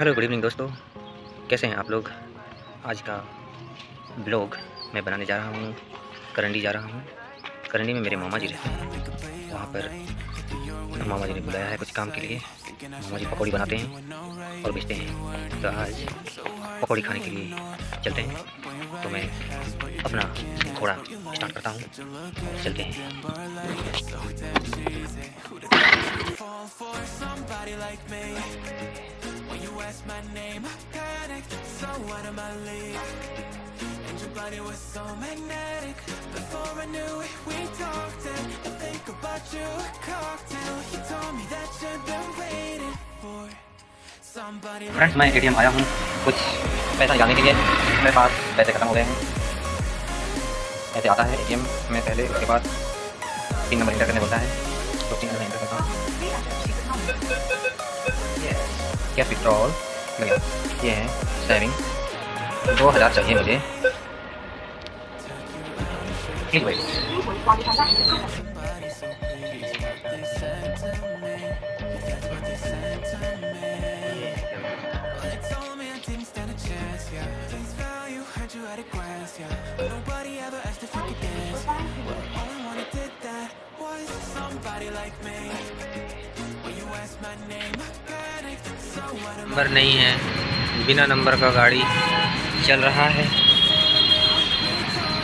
Hello good evening दोस्तों। कैसे हैं आप लोग? आज का ब्लॉग मैं बनाने जा रहा हूँ, करंडी जा रहा हूँ। करंडी में मेरे मामा जी रहते हैं। वहाँ पर मामा जी ने बुलाया है कुछ काम के लिए। मामा जी पकौड़ी बनाते हैं और बेचते हैं। तो आज पकौड़ी खाने के लिए चलते हैं तो मैं अपना घोड़ा स्टार्ट करता हूँ चलते हैं And your body was so magnetic Before I knew it, we talked And I think about you, a cocktail You told me that been waiting for friends मैं एटीएम आया हूँ कुछ पैसा निकालने के लिए। मेरे पास पैसे ख़त्म हो गए हैं। ऐसे आता है एटीएम में पहले, उसके बाद पिन नंबर इंटर करने होता है। तो पिन नंबर इंटर करता हूँ। कैश विड्रॉल ये है सेविंग दो हज़ार चाहिए मुझे। प्लीज़ भाई। नंबर नहीं है, बिना नंबर का गाड़ी चल रहा है।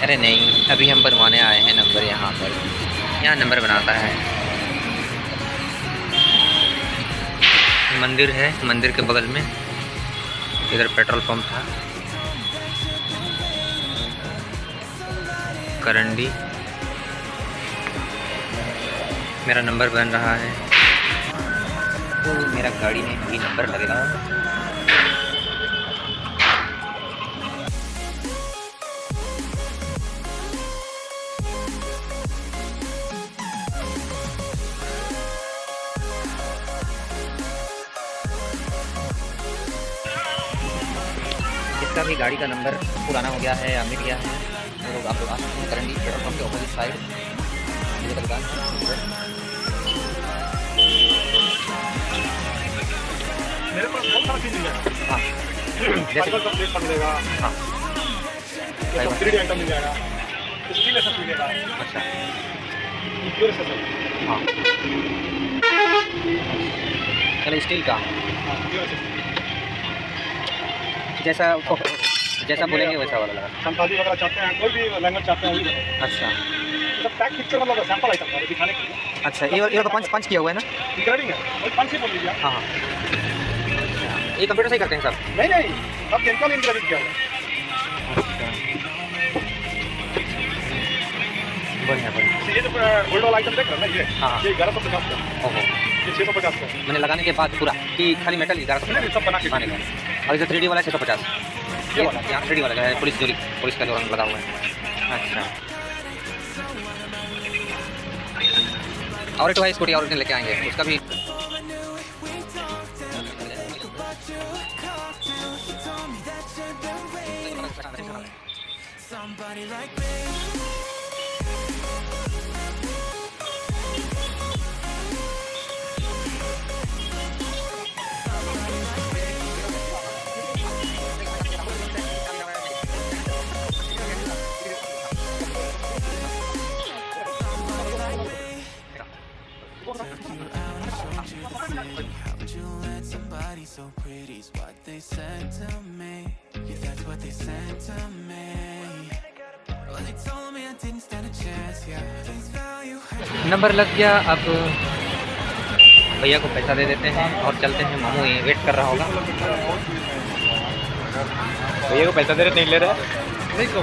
अरे नहीं, अभी हम बनवाने आए हैं नंबर यहाँ पर। यहाँ नंबर बनाता है। मंदिर है, मंदिर के बगल में। इधर पेट्रोल पंप था। करंडी। मेरा नंबर बन रहा है। तो मेरा गाड़ी में भी नंबर लगेगा। जिसका भी गाड़ी का नंबर पुराना हो गया है या मिट गया है। तो लोग आप लोग आ सकते हैं पेट्रोल के अपोजिट साइड दुकान मेरे पास बहुत सारा चीज़ मिल जाएगा हाँ फाइबर का प्लेट मिलेगा हाँ थ्री डी आइटम मिल जाएगा स्टील ऐसा मिलेगा अच्छा हाँ चलो स्टील का? जैसा जैसा बोलेंगे वैसा वाला लगा। संताली वगैरह चाहते हैं कोई भी लैंग्वेज चाहते हैं अच्छा। मतलब पैक पिक्चर मतलब सैंपल आइटम था दिखाने के लिए। अच्छा ये ये तो पंच पंच किया हुआ है ना? है। ही बोल हाँ हाँ। ये कंप्यूटर से ही करते हैं सब? नहीं नहीं सब केमिकल इंग्रेडिएंट किया हुआ बढ़िया बढ़िया। ये जो गोल्ड वाला आइटम देख रहे हैं ना ये? हाँ, हाँ। ये ग्यारह सौ पचास का। ओहो। ये छः सौ पचास का। मैंने लगाने के बाद पूरा कि खाली मेटल ही ग्यारह सब बना के बनाने का और थ्री वाला छः सौ पचास। ये वाला। यहाँ थ्री वाला है पुलिस जो पुलिस का जो रंग लगा हुआ है। अच्छा। और एक तो भाई स्कूटी और लेके आएँगे। उसका भी Somebody so pretty is what they said to me. Yeah, that's what they said to me. Well, they told me I didn't stand a chance. Yeah, face value. Number लग गया अब भैया को पैसा दे देते हैं और चलते हैं मामू ये वेट कर रहा होगा भैया को पैसा दे रहे नहीं ले रहे नहीं तो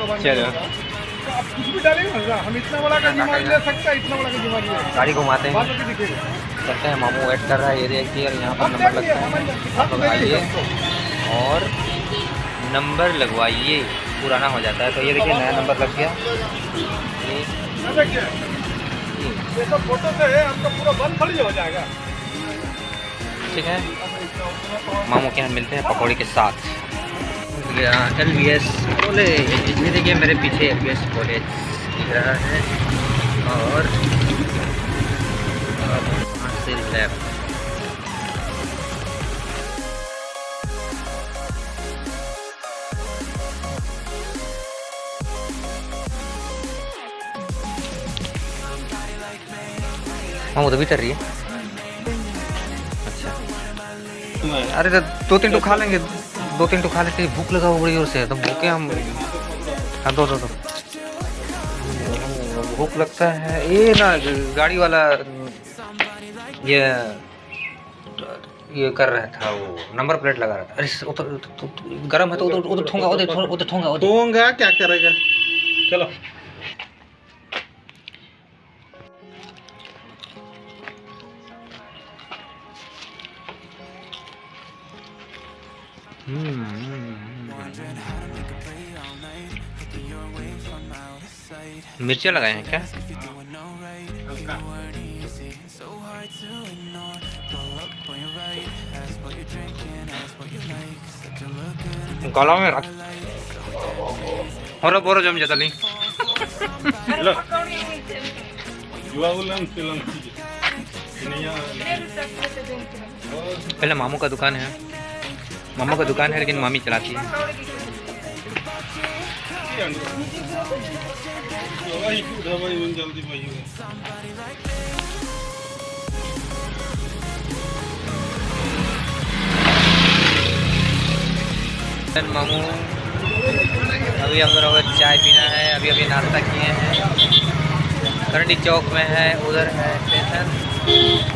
कवर चलो आप कुछ भी डालेंगे हम इतना बड़ा का बीमारी ले सकते हैं इतना बड़ा का बीमारी ले गाड़ी घुमाते हैं। चलते हैं मामू वेट कर रहा है ये देखिए और यहाँ पर नंबर लगता है आप लोग आइए और नंबर लगवाइए पुराना हो जाता है। तो ये देखिए नया नंबर लग गया। ये ना देखिए। ये सब फ़ोटो से है आपका पूरा बंद हो जाएगा। ठीक है। मामू के यहाँ मिलते हैं पकौड़ी के साथ। एल वी एस कॉलेज ये देखिए मेरे पीछे एल वी एस कॉलेज दिख रहा है। और लैब हाँ वो तो भी कर रही है। अच्छा। अरे तो दो तीन तो खा लेंगे। दो तीन टू खा लेते भूख लगा हुआ बड़ी ज़ोर से। तो भूखे हम हाँ दो दो दो। भूख लगता है। ये ना गाड़ी वाला ये ये कर रहा था वो नंबर प्लेट लगा रहा था। अरे उधर गर्म है तो उधर उधर ठोंगा उधर उधर ठोंगा। उधर ठोंगा क्या करेगा? चलो। मिर्चियाँ लगाए हैं क्या? गला में रख। और बोरो जम जाता नहीं। फ़िल्म पहले मामू का दुकान है। मामू का दुकान है, लेकिन मामी चलाती है। मामू, अभी हम लोगों को चाय पीना है, अभी अभी नाश्ता किए हैं। करंडी चौक में है, उधर है स्टेशन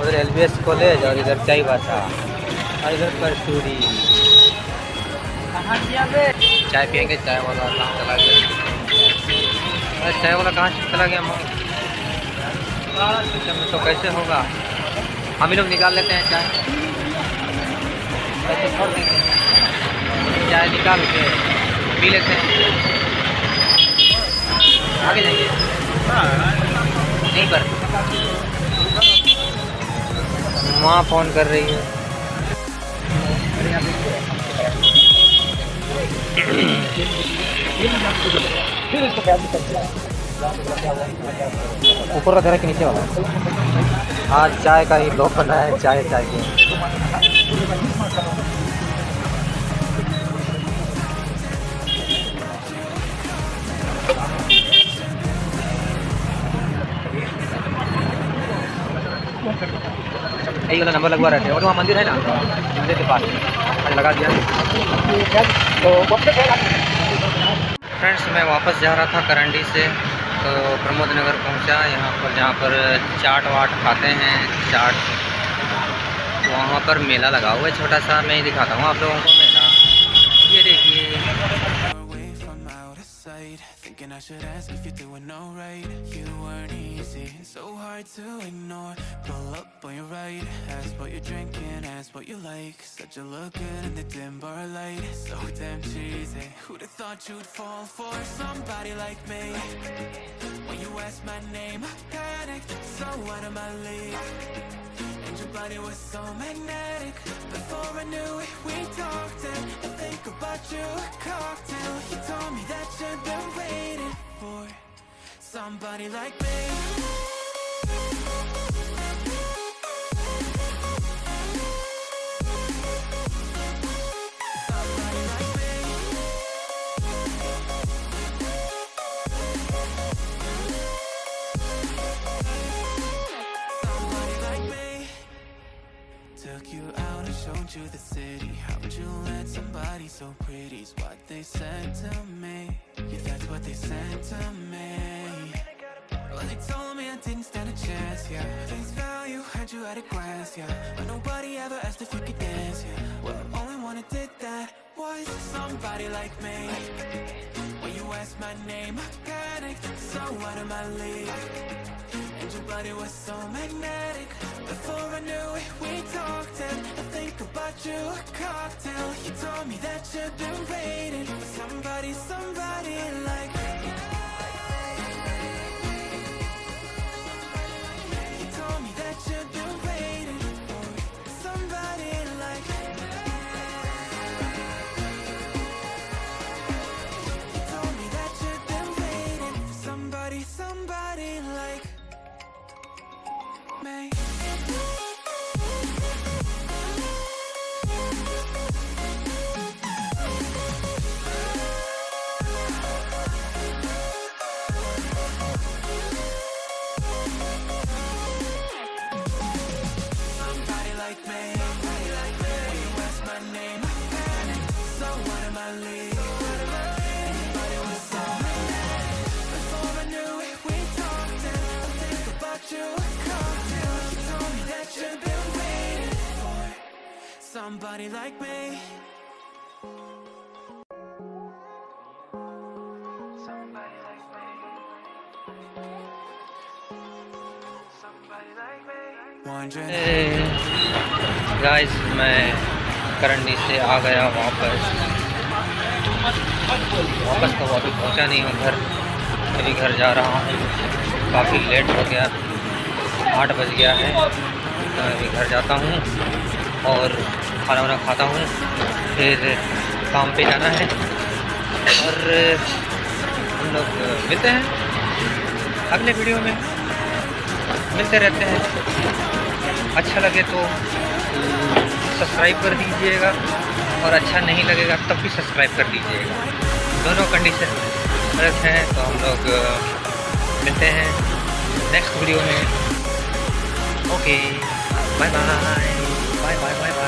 उधर एलबीएस कॉलेज और इधर चाय बासा और इधर परसूरी चाय पियेंगे, चाय वाला कहाँ चला गया। अरे, चाय वाला कहाँ चला गया सिस्टम तो कैसे होगा? हम ही लोग निकाल लेते हैं चाय। छोड़ देंगे। चाय निकाल के पी लेते हैं। आगे जाइए। नहीं पर। माँ फ़ोन कर रही है। ऊपर का के नीचे वाला? आज चाय का ही ब्लॉक बना है, चाय चाय के। नंबर लगवा रहे थे। और वहाँ मंदिर है ना? मंदिर के पास। लगा दिया। तो फ्रेंड्स, मैं वापस जा रहा था करंडी से तो प्रमोद नगर पहुँचा यहाँ पर, जहाँ पर चाट वाट खाते हैं, चाट। वहाँ पर मेला लगा हुआ है छोटा सा, मैं दिखाता हूँ आप लोगों को मेला। ये देखिए। Thinking I should ask if you're doing alright. You weren't easy, so hard to ignore. Pull up on your right, ask what you're drinking Ask what you like, said you look good in the dim bar light. So damn cheesy, who'd have thought you'd fall for somebody like me? When you asked my name, I panicked, so out of my league and your body was so magnetic. Before I knew it, we talked And Think you, a cocktail. You told me that you've been waiting for Somebody like me showed you the city How'd you let somebody so pretty's what they said to me. Yeah, that's what they said to me. Well, they told me I didn't stand a chance, yeah. Face value, had you at a glance, yeah. But nobody ever asked if you could dance, yeah. Well, the only one who did that was somebody like me. When you asked my name, I panicked So out of my league. And your body was so magnetic. Before I knew it, we talked And you, a cocktail You told me that you've been waiting For somebody, somebody like somebody like me. Somebody like me. Somebody like me. Wondering guys मैं करंडी से आ गया वापस वापस तो अभी पहुँचा नहीं हूँ घर अभी घर जा रहा हूँ काफ़ी लेट हो गया आठ बज गया है मैं अभी घर जाता हूँ और खाना वाना खाता हूँ, फिर काम पे जाना है और हम लोग मिलते हैं अगले वीडियो में। मिलते रहते हैं। अच्छा लगे तो सब्सक्राइब कर दीजिएगा और अच्छा नहीं लगेगा तब भी सब्सक्राइब कर दीजिएगा। दोनों कंडीशन गलत हैं तो हम लोग, मिलते हैं नेक्स्ट वीडियो में। Okay bye bye bye bye bye